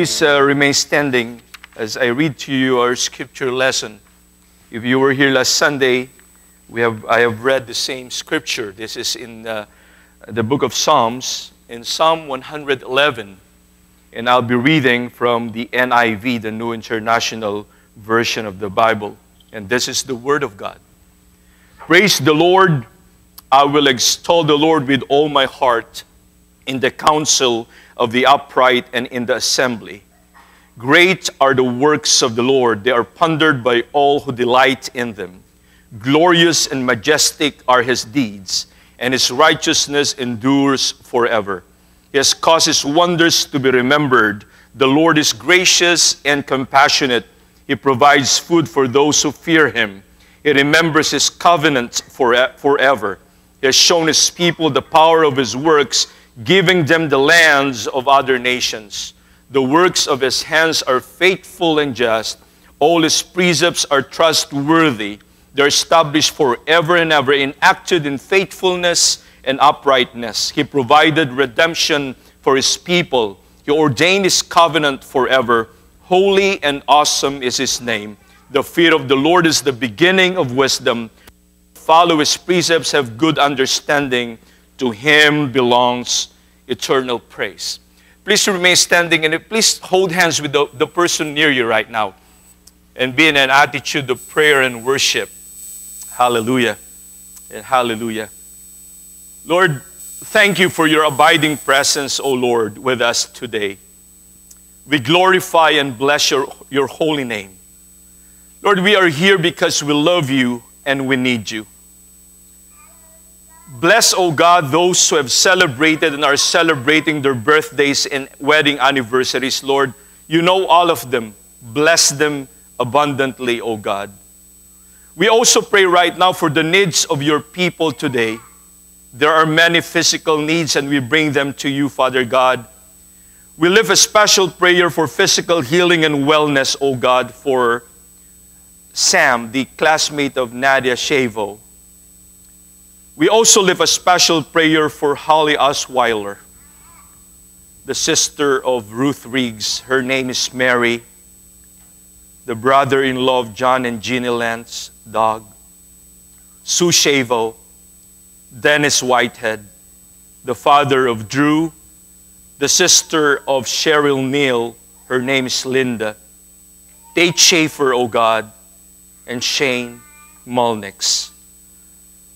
Please uh, remain standing as I read to you our scripture lesson. If you were here last Sunday, we have, I have read the same scripture. This is in uh, the book of Psalms, in Psalm 111. And I'll be reading from the NIV, the New International Version of the Bible. And this is the Word of God. Praise the Lord. I will extol the Lord with all my heart in the council of the upright and in the assembly. Great are the works of the Lord, they are pondered by all who delight in them. Glorious and majestic are his deeds, and his righteousness endures forever. He has caused his wonders to be remembered. The Lord is gracious and compassionate. He provides food for those who fear him. He remembers his covenant fore- forever. He has shown his people the power of his works, giving them the lands of other nations. The works of his hands are faithful and just. All his precepts are trustworthy. They're established forever and ever, enacted in faithfulness and uprightness. He provided redemption for his people. He ordained his covenant forever. Holy and awesome is his name. The fear of the Lord is the beginning of wisdom. Follow his precepts, have good understanding. To him belongs eternal praise. Please remain standing and please hold hands with the, the person near you right now and be in an attitude of prayer and worship. Hallelujah. And hallelujah. Lord, thank you for your abiding presence, O Lord, with us today. We glorify and bless your, your holy name. Lord, we are here because we love you and we need you. Bless, O God, those who have celebrated and are celebrating their birthdays and wedding anniversaries. Lord, you know all of them. Bless them abundantly, O God. We also pray right now for the needs of your people today. There are many physical needs, and we bring them to you, Father God. We live a special prayer for physical healing and wellness, O God, for Sam, the classmate of Nadia Shavo. We also live a special prayer for Holly Osweiler, the sister of Ruth Riggs. Her name is Mary. The brother in law of John and Jeannie Lance, dog, Sue Shavo, Dennis Whitehead, the father of Drew, the sister of Cheryl Neal, her name is Linda, Tate Schaefer, O oh God, and Shane Mulnix.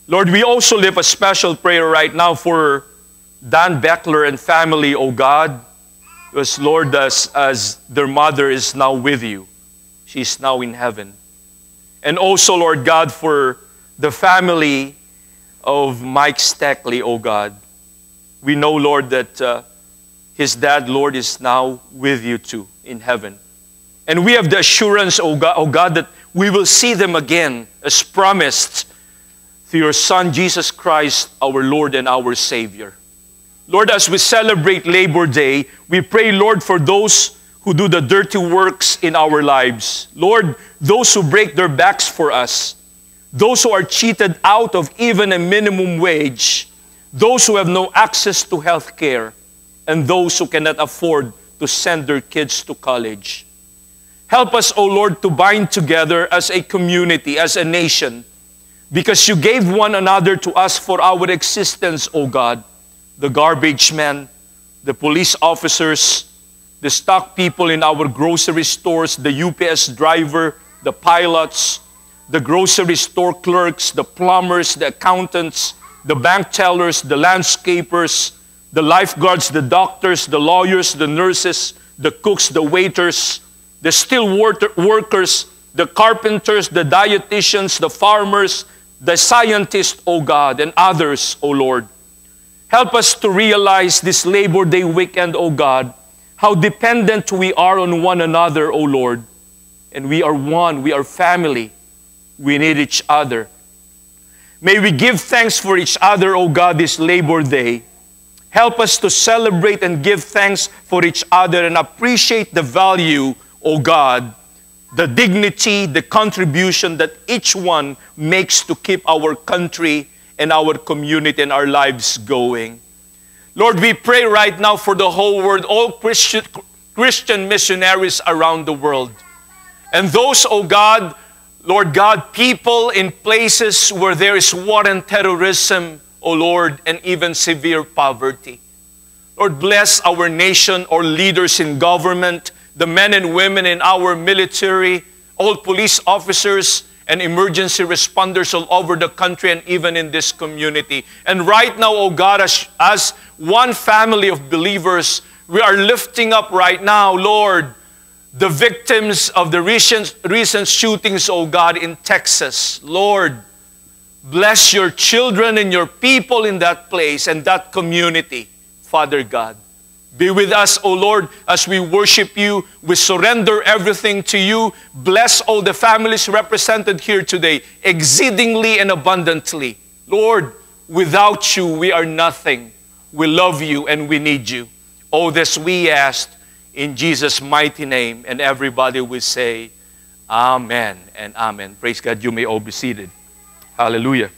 Lord, we also live a special prayer right now for Dan Beckler and family, O oh God, because Lord, as, as their mother is now with you. She's now in heaven. And also, Lord God, for the family of Mike Steckley, oh God. We know, Lord, that uh, his dad, Lord, is now with you too in heaven. And we have the assurance, oh God, oh God, that we will see them again as promised through your Son, Jesus Christ, our Lord and our Savior. Lord, as we celebrate Labor Day, we pray, Lord, for those who do the dirty works in our lives. Lord, those who break their backs for us, those who are cheated out of even a minimum wage, those who have no access to health care, and those who cannot afford to send their kids to college. Help us, O Lord, to bind together as a community, as a nation, because you gave one another to us for our existence, O God. The garbage men, the police officers, the stock people in our grocery stores, the UPS driver, the pilots, the grocery store clerks, the plumbers, the accountants, the bank tellers, the landscapers, the lifeguards, the doctors, the lawyers, the nurses, the cooks, the waiters, the steel workers, the carpenters, the dietitians, the farmers, the scientists, O God, and others, O Lord. Help us to realize this Labor Day weekend, O God, how dependent we are on one another, O Lord. And we are one, we are family. We need each other. May we give thanks for each other, O God, this Labor Day. Help us to celebrate and give thanks for each other and appreciate the value, O God, the dignity, the contribution that each one makes to keep our country and our community and our lives going. Lord, we pray right now for the whole world, all Christian, Christian missionaries around the world. And those, oh God, Lord God, people in places where there is war and terrorism, oh Lord, and even severe poverty. Lord, bless our nation, our leaders in government, the men and women in our military, all police officers, and emergency responders all over the country and even in this community. And right now, oh God, as, as one family of believers, we are lifting up right now, Lord, the victims of the recent, recent shootings, oh God, in Texas. Lord, bless your children and your people in that place and that community, Father God. Be with us, O Lord, as we worship you. We surrender everything to you. Bless all the families represented here today, exceedingly and abundantly. Lord, without you, we are nothing. We love you and we need you. All this we ask in Jesus' mighty name. And everybody will say, Amen and Amen. Praise God. You may all be seated. Hallelujah.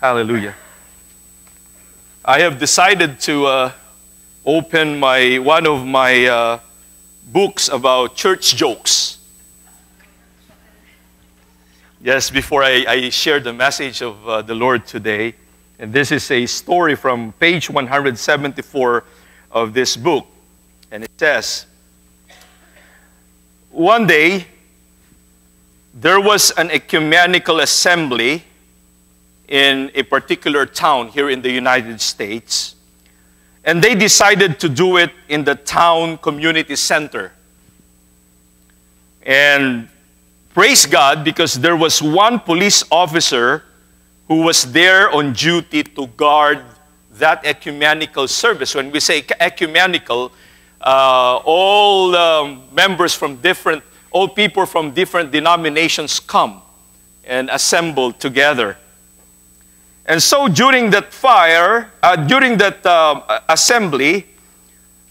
Hallelujah. I have decided to uh, open my one of my uh, books about church jokes. Yes, before I, I share the message of uh, the Lord today, and this is a story from page 174 of this book, and it says, one day there was an ecumenical assembly in a particular town here in the United States. And they decided to do it in the town community center. And praise God because there was one police officer who was there on duty to guard that ecumenical service. When we say ecumenical, uh, all um, members from different, all people from different denominations come and assemble together. And so during that fire, uh, during that uh, assembly,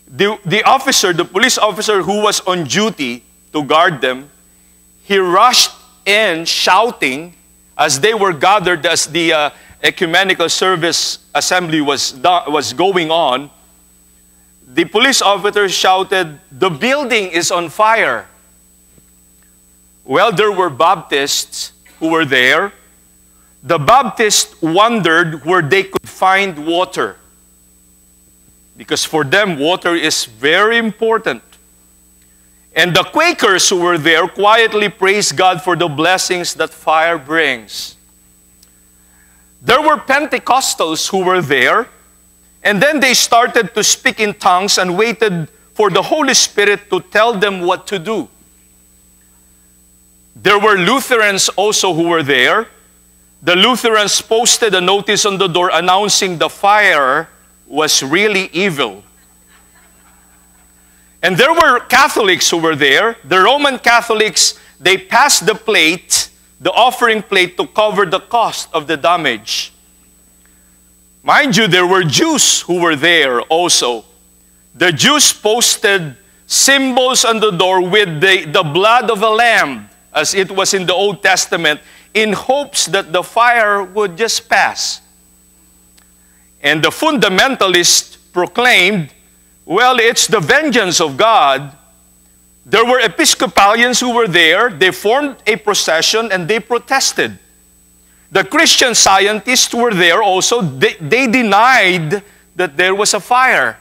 the, the officer, the police officer who was on duty to guard them, he rushed in shouting as they were gathered as the uh, ecumenical service assembly was, was going on. The police officer shouted, The building is on fire. Well, there were Baptists who were there the Baptists wondered where they could find water. Because for them, water is very important. And the Quakers who were there quietly praised God for the blessings that fire brings. There were Pentecostals who were there, and then they started to speak in tongues and waited for the Holy Spirit to tell them what to do. There were Lutherans also who were there the Lutherans posted a notice on the door announcing the fire was really evil. And there were Catholics who were there. The Roman Catholics, they passed the plate, the offering plate, to cover the cost of the damage. Mind you, there were Jews who were there also. The Jews posted symbols on the door with the, the blood of a lamb, as it was in the Old Testament, in hopes that the fire would just pass. And the fundamentalist proclaimed, well, it's the vengeance of God. There were Episcopalians who were there. They formed a procession and they protested. The Christian scientists were there also. They, they denied that there was a fire.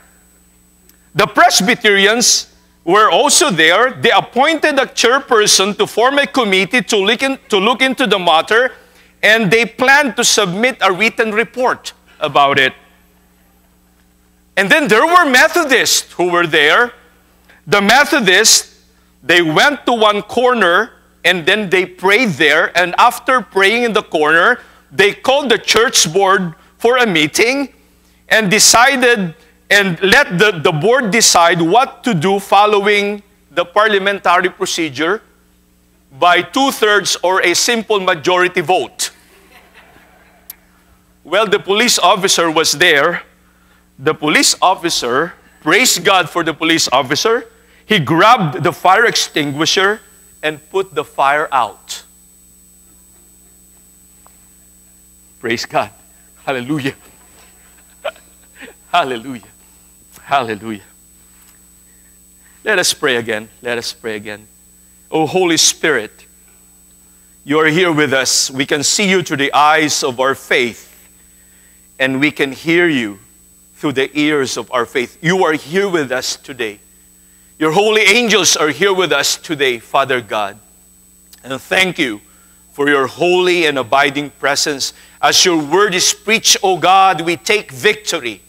The Presbyterians were also there. They appointed a chairperson to form a committee to look, in, to look into the matter, and they planned to submit a written report about it. And then there were Methodists who were there. The Methodists, they went to one corner and then they prayed there. And after praying in the corner, they called the church board for a meeting and decided and let the, the board decide what to do following the parliamentary procedure by two thirds or a simple majority vote. Well, the police officer was there. The police officer, praise God for the police officer, he grabbed the fire extinguisher and put the fire out. Praise God. Hallelujah. Hallelujah. Hallelujah. Let us pray again. Let us pray again. Oh, Holy Spirit, you are here with us. We can see you through the eyes of our faith, and we can hear you through the ears of our faith. You are here with us today. Your holy angels are here with us today, Father God. And thank you for your holy and abiding presence. As your word is preached, O God, we take victory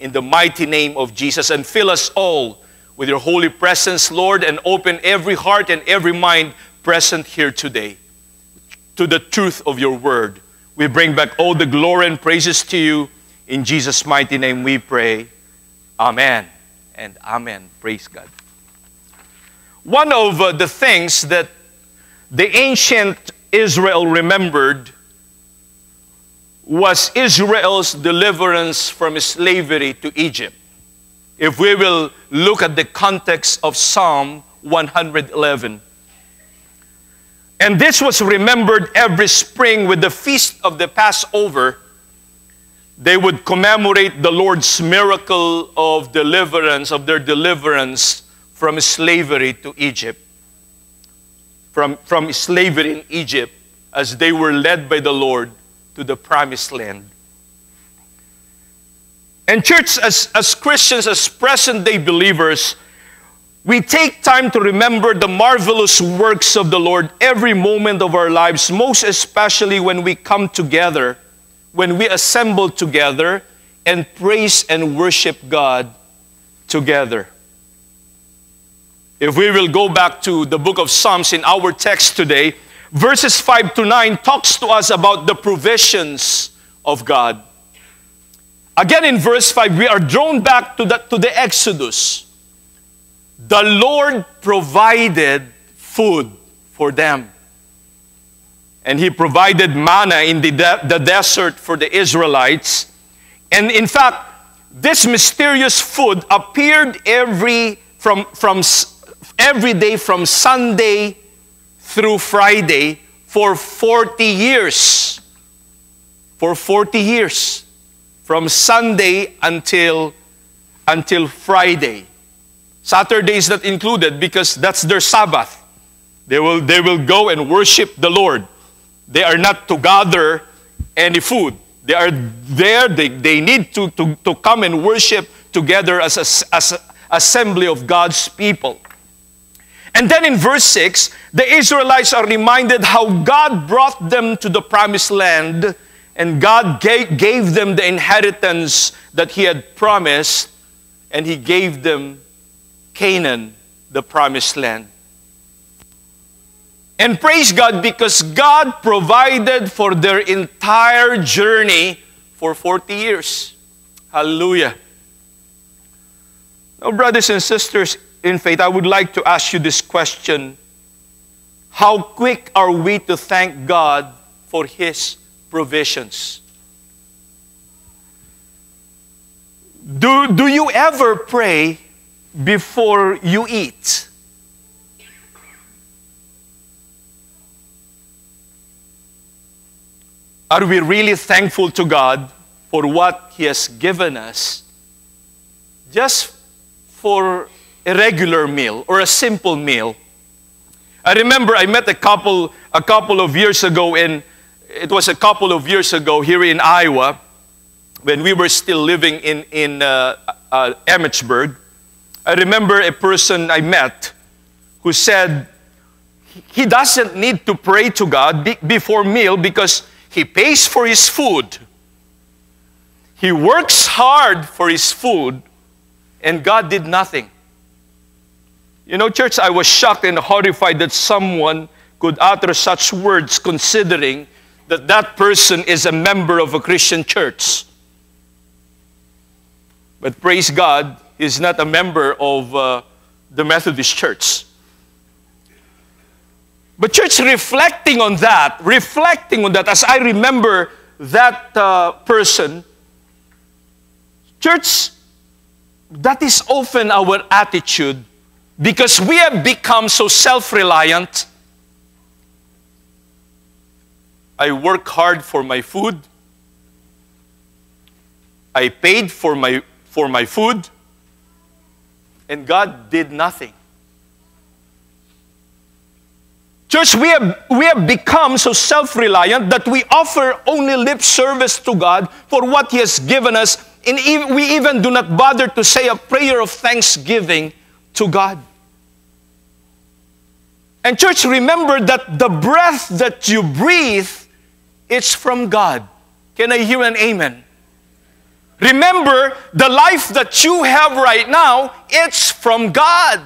in the mighty name of Jesus and fill us all with your holy presence, Lord, and open every heart and every mind present here today to the truth of your word. We bring back all the glory and praises to you. In Jesus' mighty name we pray. Amen and amen. Praise God. One of uh, the things that the ancient Israel remembered was Israel's deliverance from slavery to Egypt. If we will look at the context of Psalm 111. And this was remembered every spring with the feast of the Passover they would commemorate the Lord's miracle of deliverance, of their deliverance from slavery to Egypt. From, from slavery in Egypt as they were led by the Lord to the promised land. And, church, as, as Christians, as present day believers, we take time to remember the marvelous works of the Lord every moment of our lives, most especially when we come together, when we assemble together and praise and worship God together. If we will go back to the book of Psalms in our text today, verses 5 to 9 talks to us about the provisions of God. Again, in verse 5, we are drawn back to the, to the Exodus. The Lord provided food for them. And He provided manna in the, de- the desert for the Israelites. And in fact, this mysterious food appeared every, from, from, every day from Sunday through Friday for 40 years. For 40 years. From Sunday until, until Friday. Saturday is not included because that's their Sabbath. They will, they will go and worship the Lord. They are not to gather any food. They are there, they, they need to, to, to come and worship together as a, as assembly of God's people. And then in verse 6, the Israelites are reminded how God brought them to the promised land and God gave, gave them the inheritance that He had promised, and He gave them Canaan, the promised land. And praise God because God provided for their entire journey for 40 years. Hallelujah. Now, brothers and sisters in faith, I would like to ask you this question How quick are we to thank God for His provisions? Do, do you ever pray before you eat? Are we really thankful to God for what He has given us just for a regular meal or a simple meal? I remember I met a couple a couple of years ago in it was a couple of years ago here in Iowa when we were still living in in uh, uh, Emmetsburg. I remember a person I met who said he doesn't need to pray to God be- before meal because he pays for his food. He works hard for his food, and God did nothing. You know, church, I was shocked and horrified that someone could utter such words considering that that person is a member of a Christian church. But praise God, he's not a member of uh, the Methodist Church. But, church, reflecting on that, reflecting on that, as I remember that uh, person, church, that is often our attitude because we have become so self reliant. I work hard for my food. I paid for my, for my food. And God did nothing. Church, we have, we have become so self reliant that we offer only lip service to God for what He has given us, and we even do not bother to say a prayer of thanksgiving to God. And, church, remember that the breath that you breathe, it's from God. Can I hear an amen? Remember, the life that you have right now, it's from God.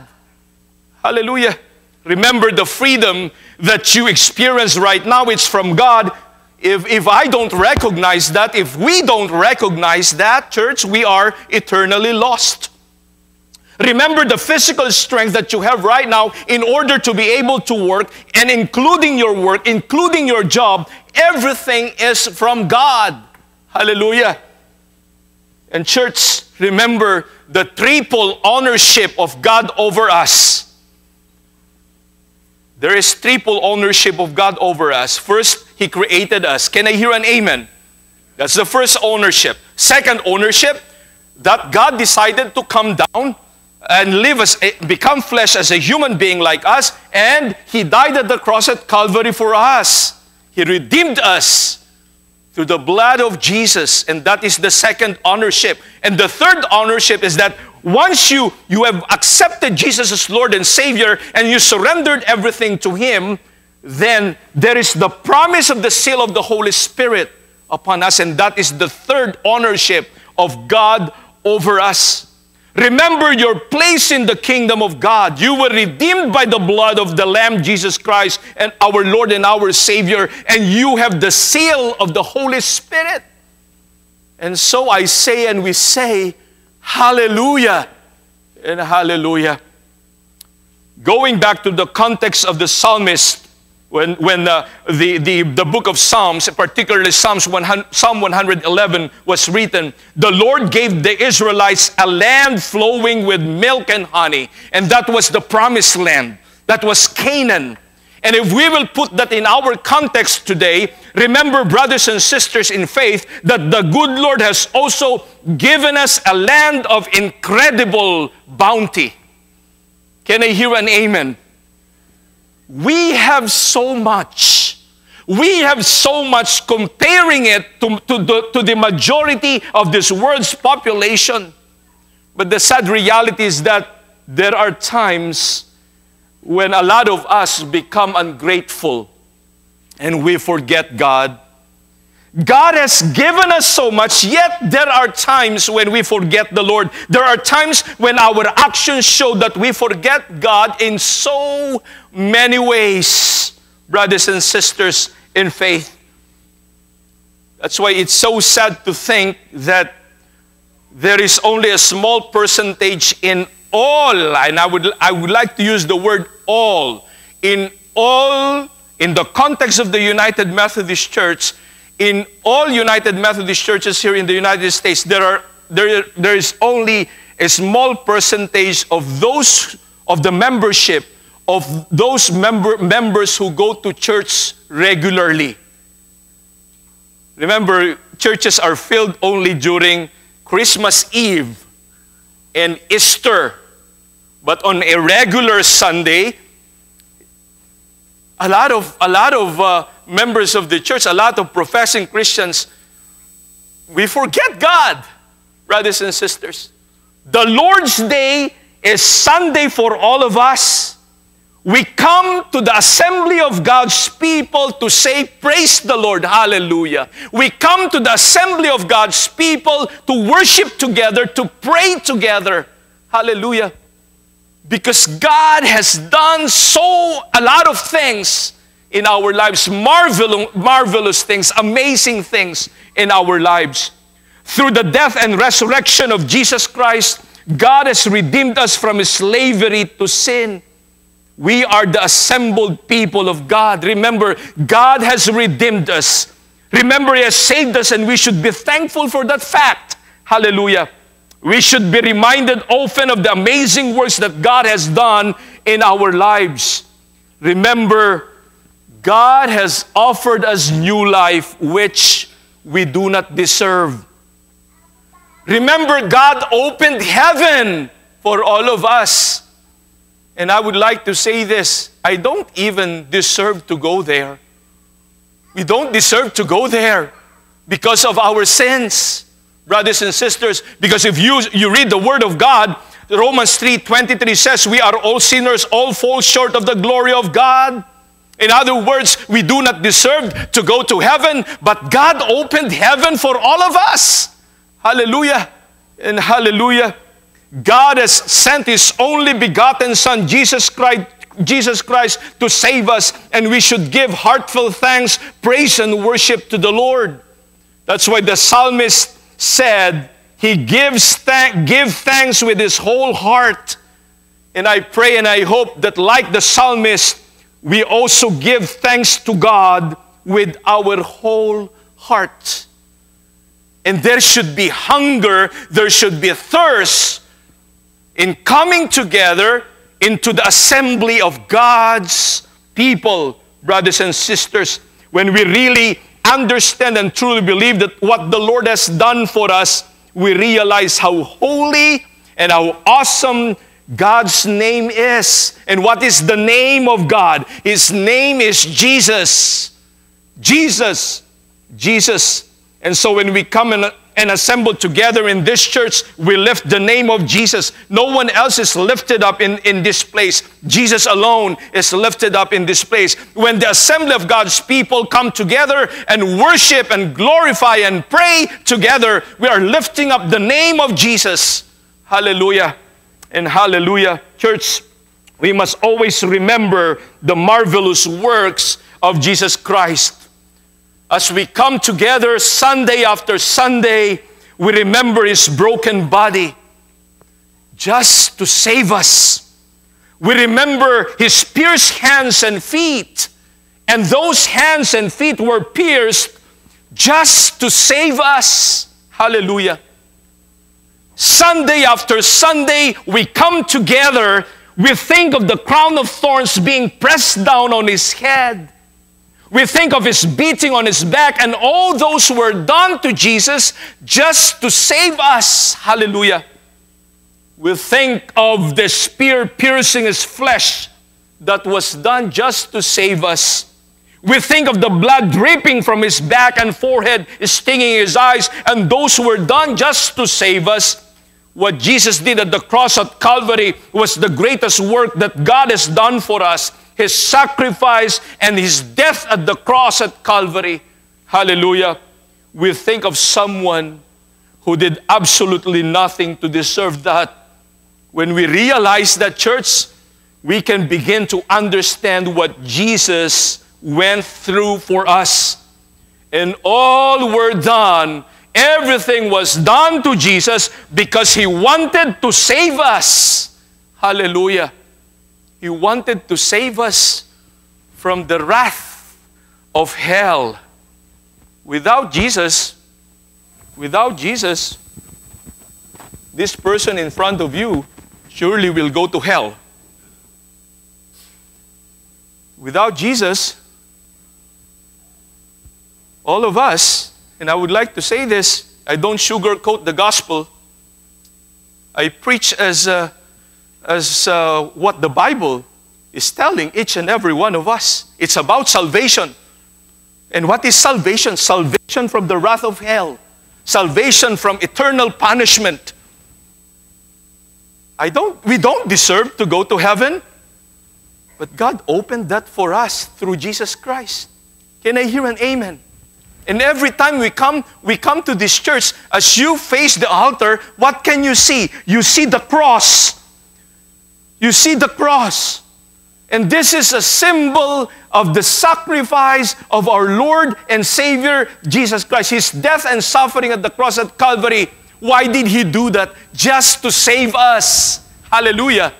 Hallelujah. Remember the freedom that you experience right now, it's from God. If, if I don't recognize that, if we don't recognize that, church, we are eternally lost. Remember the physical strength that you have right now in order to be able to work, and including your work, including your job, everything is from God. Hallelujah. And, church, remember the triple ownership of God over us. There is triple ownership of God over us. First, He created us. Can I hear an amen? That's the first ownership. Second ownership, that God decided to come down and live as a, become flesh as a human being like us, and He died at the cross at Calvary for us. He redeemed us through the blood of Jesus, and that is the second ownership. And the third ownership is that once you, you have accepted Jesus as Lord and Savior and you surrendered everything to Him, then there is the promise of the seal of the Holy Spirit upon us, and that is the third ownership of God over us. Remember your place in the kingdom of God. You were redeemed by the blood of the Lamb, Jesus Christ, and our Lord and our Savior, and you have the seal of the Holy Spirit. And so I say, and we say, Hallelujah and Hallelujah. Going back to the context of the psalmist, when, when uh, the, the, the book of Psalms, particularly Psalms 100, Psalm 111 was written, the Lord gave the Israelites a land flowing with milk and honey. And that was the promised land. That was Canaan. And if we will put that in our context today, remember, brothers and sisters in faith, that the good Lord has also given us a land of incredible bounty. Can I hear an amen? We have so much. We have so much comparing it to, to, the, to the majority of this world's population. But the sad reality is that there are times when a lot of us become ungrateful and we forget God God has given us so much, yet there are times when we forget the Lord. There are times when our actions show that we forget God in so many ways, brothers and sisters in faith. That's why it's so sad to think that there is only a small percentage in all, and I would, I would like to use the word all, in all, in the context of the United Methodist Church, in all United Methodist churches here in the United States, there, are, there, there is only a small percentage of those, of the membership, of those member, members who go to church regularly. Remember, churches are filled only during Christmas Eve and Easter. But on a regular Sunday, a lot of, a lot of uh, members of the church, a lot of professing Christians, we forget God, brothers and sisters. The Lord's Day is Sunday for all of us. We come to the assembly of God's people to say, Praise the Lord, hallelujah. We come to the assembly of God's people to worship together, to pray together, hallelujah. Because God has done so a lot of things in our lives, marvelous, marvelous things, amazing things in our lives. Through the death and resurrection of Jesus Christ, God has redeemed us from slavery to sin. We are the assembled people of God. Remember, God has redeemed us. Remember, He has saved us, and we should be thankful for that fact. Hallelujah. We should be reminded often of the amazing works that God has done in our lives. Remember, God has offered us new life which we do not deserve. Remember, God opened heaven for all of us. And I would like to say this I don't even deserve to go there. We don't deserve to go there because of our sins, brothers and sisters. Because if you, you read the Word of God, Romans 3 23 says, We are all sinners, all fall short of the glory of God. In other words, we do not deserve to go to heaven, but God opened heaven for all of us. Hallelujah. And hallelujah. God has sent His only begotten Son, Jesus Christ, Jesus Christ, to save us, and we should give heartfelt thanks, praise, and worship to the Lord. That's why the psalmist said, He gives thank, give thanks with his whole heart. And I pray and I hope that, like the psalmist, we also give thanks to God with our whole heart. And there should be hunger, there should be thirst in coming together into the assembly of God's people, brothers and sisters, when we really understand and truly believe that what the Lord has done for us, we realize how holy and how awesome God's name is. And what is the name of God? His name is Jesus. Jesus. Jesus. And so when we come and, and assemble together in this church, we lift the name of Jesus. No one else is lifted up in, in this place. Jesus alone is lifted up in this place. When the assembly of God's people come together and worship and glorify and pray together, we are lifting up the name of Jesus. Hallelujah and hallelujah. Church, we must always remember the marvelous works of Jesus Christ. As we come together Sunday after Sunday, we remember His broken body just to save us. We remember His pierced hands and feet, and those hands and feet were pierced just to save us. Hallelujah. Sunday after Sunday, we come together. We think of the crown of thorns being pressed down on his head. We think of his beating on his back, and all those were done to Jesus just to save us. Hallelujah. We think of the spear piercing his flesh that was done just to save us. We think of the blood dripping from his back and forehead, stinging his eyes, and those were done just to save us. What Jesus did at the cross at Calvary was the greatest work that God has done for us. His sacrifice and His death at the cross at Calvary. Hallelujah. We think of someone who did absolutely nothing to deserve that. When we realize that, church, we can begin to understand what Jesus went through for us. And all were done Everything was done to Jesus because He wanted to save us. Hallelujah. He wanted to save us from the wrath of hell. Without Jesus, without Jesus, this person in front of you surely will go to hell. Without Jesus, all of us and I would like to say this I don't sugarcoat the gospel. I preach as, uh, as uh, what the Bible is telling each and every one of us. It's about salvation. And what is salvation? Salvation from the wrath of hell, salvation from eternal punishment. I don't, we don't deserve to go to heaven, but God opened that for us through Jesus Christ. Can I hear an amen? And every time we come, we come to this church, as you face the altar, what can you see? You see the cross. You see the cross. And this is a symbol of the sacrifice of our Lord and Savior Jesus Christ. His death and suffering at the cross at Calvary. Why did He do that? Just to save us. Hallelujah.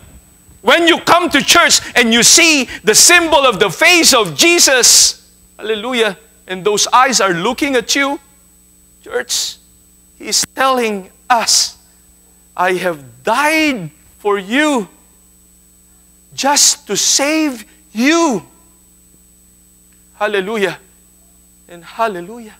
When you come to church and you see the symbol of the face of Jesus, hallelujah, and those eyes are looking at you, church, He's telling us, I have died for you just to save you. Hallelujah and hallelujah.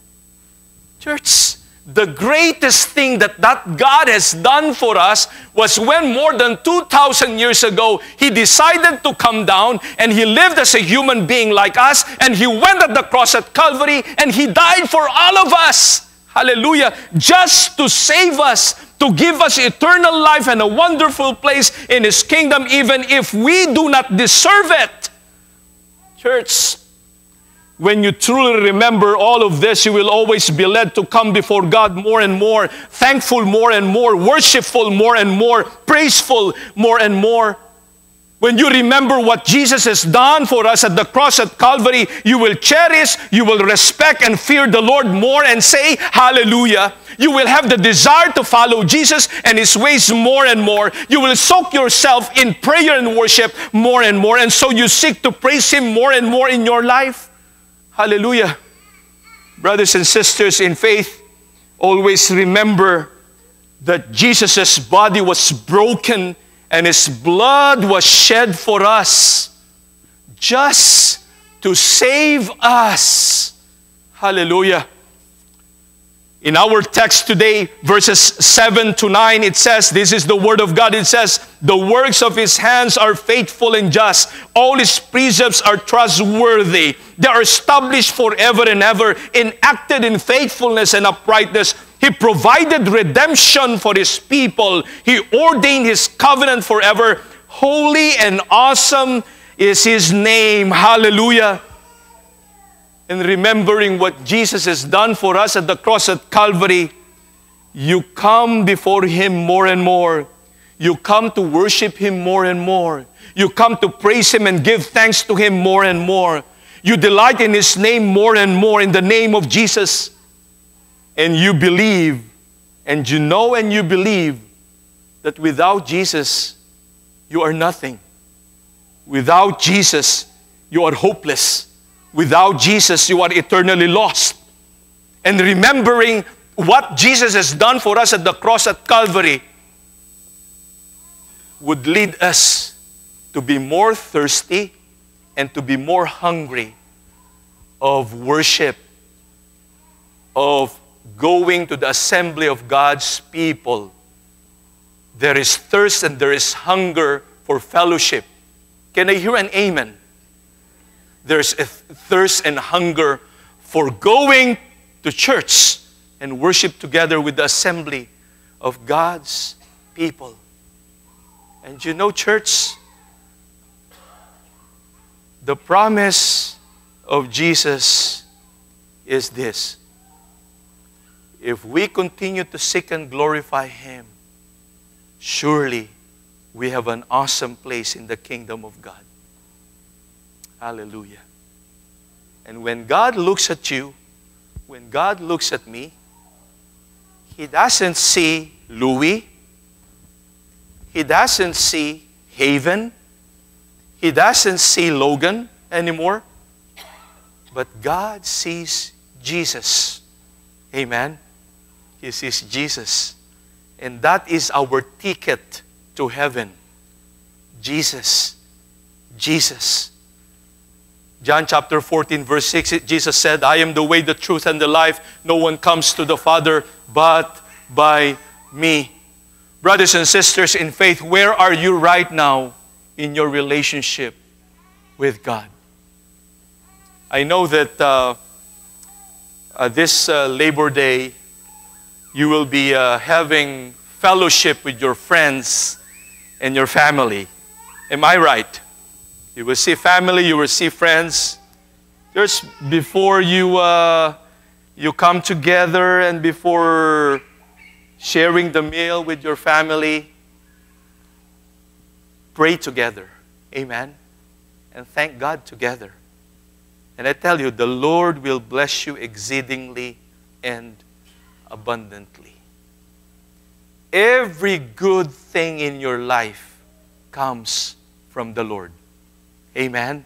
Church, the greatest thing that that God has done for us was when more than 2,000 years ago, He decided to come down and He lived as a human being like us and He went at the cross at Calvary and He died for all of us. Hallelujah. Just to save us, to give us eternal life and a wonderful place in His kingdom, even if we do not deserve it. Church, when you truly remember all of this, you will always be led to come before God more and more, thankful more and more, worshipful more and more, praiseful more and more. When you remember what Jesus has done for us at the cross at Calvary, you will cherish, you will respect and fear the Lord more and say, Hallelujah. You will have the desire to follow Jesus and His ways more and more. You will soak yourself in prayer and worship more and more. And so you seek to praise Him more and more in your life. Hallelujah. Brothers and sisters in faith, always remember that Jesus' body was broken and his blood was shed for us just to save us. Hallelujah. In our text today, verses 7 to 9, it says, This is the word of God. It says, The works of his hands are faithful and just. All his precepts are trustworthy. They are established forever and ever, enacted in faithfulness and uprightness. He provided redemption for his people. He ordained his covenant forever. Holy and awesome is his name. Hallelujah and remembering what Jesus has done for us at the cross at Calvary, you come before Him more and more. You come to worship Him more and more. You come to praise Him and give thanks to Him more and more. You delight in His name more and more in the name of Jesus. And you believe, and you know and you believe that without Jesus, you are nothing. Without Jesus, you are hopeless. Without Jesus, you are eternally lost. And remembering what Jesus has done for us at the cross at Calvary would lead us to be more thirsty and to be more hungry of worship, of going to the assembly of God's people. There is thirst and there is hunger for fellowship. Can I hear an amen? There's a thirst and hunger for going to church and worship together with the assembly of God's people. And you know, church, the promise of Jesus is this. If we continue to seek and glorify Him, surely we have an awesome place in the kingdom of God. Hallelujah. And when God looks at you, when God looks at me, He doesn't see Louis. He doesn't see Haven. He doesn't see Logan anymore. But God sees Jesus. Amen. He sees Jesus. And that is our ticket to heaven. Jesus. Jesus. John chapter 14, verse 6, Jesus said, I am the way, the truth, and the life. No one comes to the Father but by me. Brothers and sisters in faith, where are you right now in your relationship with God? I know that uh, uh, this uh, Labor Day, you will be uh, having fellowship with your friends and your family. Am I right? You will see family, you will see friends. Just before you, uh, you come together and before sharing the meal with your family, pray together. Amen. And thank God together. And I tell you, the Lord will bless you exceedingly and abundantly. Every good thing in your life comes from the Lord. Amen.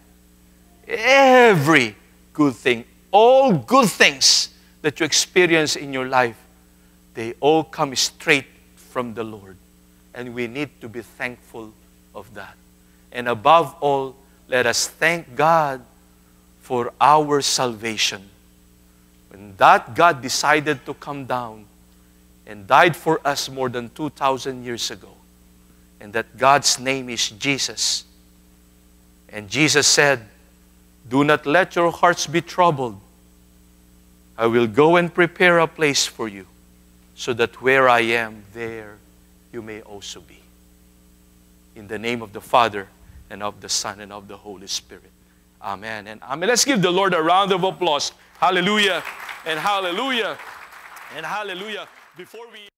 Every good thing, all good things that you experience in your life, they all come straight from the Lord. And we need to be thankful of that. And above all, let us thank God for our salvation. When that God decided to come down and died for us more than 2,000 years ago, and that God's name is Jesus and Jesus said, Do not let your hearts be troubled. I will go and prepare a place for you, so that where I am, there you may also be. In the name of the Father, and of the Son, and of the Holy Spirit. Amen. And Amen. Let's give the Lord a round of applause. Hallelujah. And hallelujah. And hallelujah. Before we